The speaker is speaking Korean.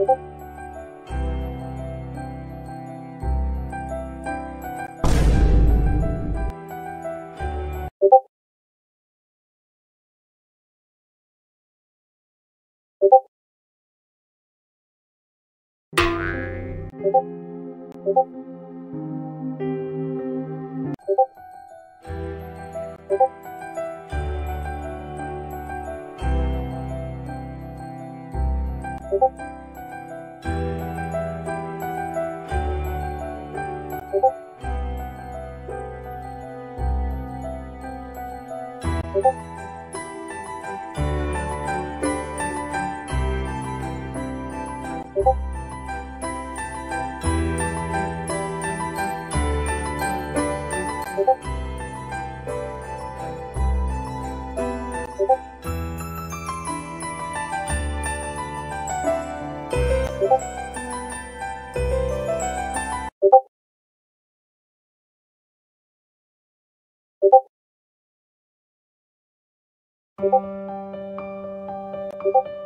고고 you Thank you.